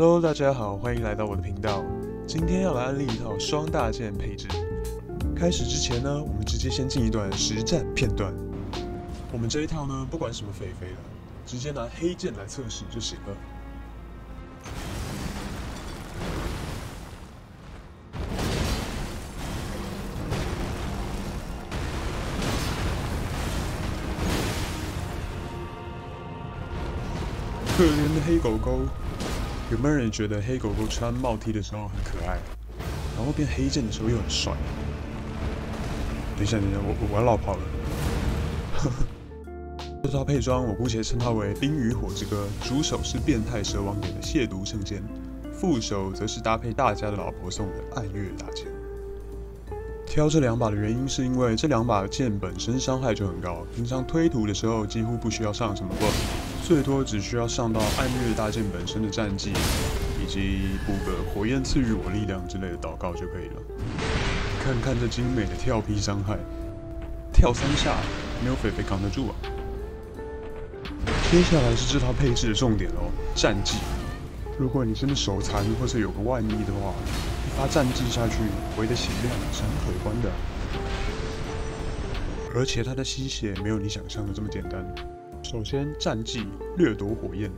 Hello，大家好，欢迎来到我的频道。今天要来安利一套双大件配置。开始之前呢，我们直接先进一段实战片段。我们这一套呢，不管什么肥肥的，直接拿黑剑来测试就行了。可怜的黑狗狗，有没有人觉得黑狗狗穿帽 T 的时候很可爱，然后变黑剑的时候又很帅？等一下，等一下，我我要绕跑了。这套配装我姑且称它为《冰与火之歌》，主手是变态蛇王给的亵渎圣剑，副手则是搭配大家的老婆送的暗月大剑。挑这两把的原因是因为这两把剑本身伤害就很高，平常推图的时候几乎不需要上什么 buff，最多只需要上到暗月大剑本身的战绩，以及补个火焰赐予我力量之类的祷告就可以了。看看这精美的跳劈伤害，跳三下没有菲菲扛得住啊！接下来是这套配置的重点哦，战绩。如果你真的手残或者有个万一的话，一发战绩下去，回的血量是很可观的。而且它的吸血没有你想象的这么简单。首先，战绩掠夺火焰，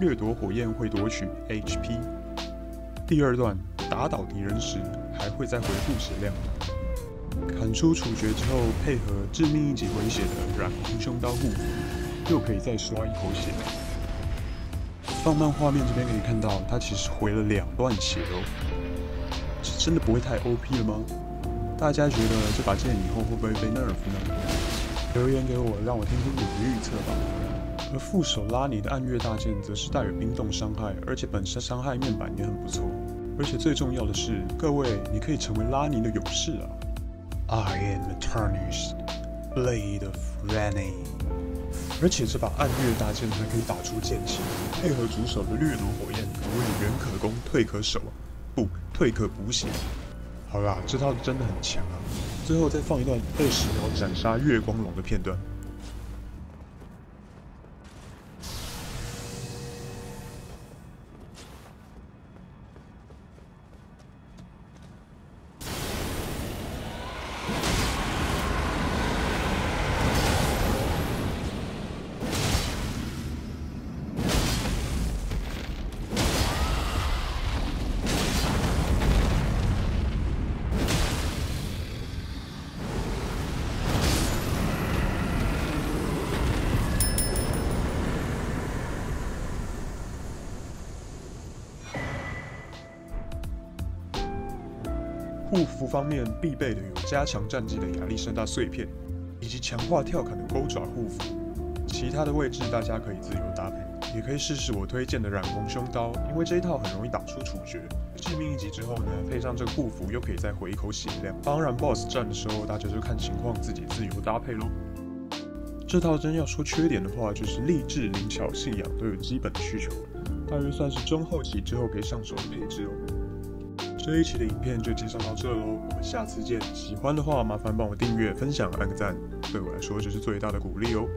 掠夺火焰会夺取 HP。第二段，打倒敌人时还会再回复血量。砍出处决之后，配合致命一击回血的染红凶刀护符，又可以再刷一口血。放慢画面这边可以看到，它其实回了两段血哦。这真的不会太 OP 了吗？大家觉得这把剑以后会不会被 nerf 呢？留言给我，让我听听你的预测吧。而副手拉尼的暗月大剑则是带有冰冻伤害，而且本身伤害面板也很不错。而且最重要的是，各位你可以成为拉尼的勇士啊！I am the tarnished blade of Rani。而且这把暗月大剑还可以打出剑气，配合主手的掠夺火焰，可谓远可攻，退可守！不，退可补血。好啦，这套真的很强啊！最后再放一段二十秒斩杀月光龙的片段。护符方面必备的有加强战绩的亚历山大碎片，以及强化跳砍的钩爪护符。其他的位置大家可以自由搭配，也可以试试我推荐的染红胸刀，因为这一套很容易打出处决。致命一击之后呢，配上这个护符又可以再回一口血量。当然，BOSS 战的时候大家就看情况自己自由搭配喽。这套真要说缺点的话，就是励志、灵巧、信仰都有基本的需求，大约算是中后期之后可以上手的配置哦。这一期的影片就介绍到这喽，我们下次见。喜欢的话，麻烦帮我订阅、分享、按个赞，对我来说就是最大的鼓励哦。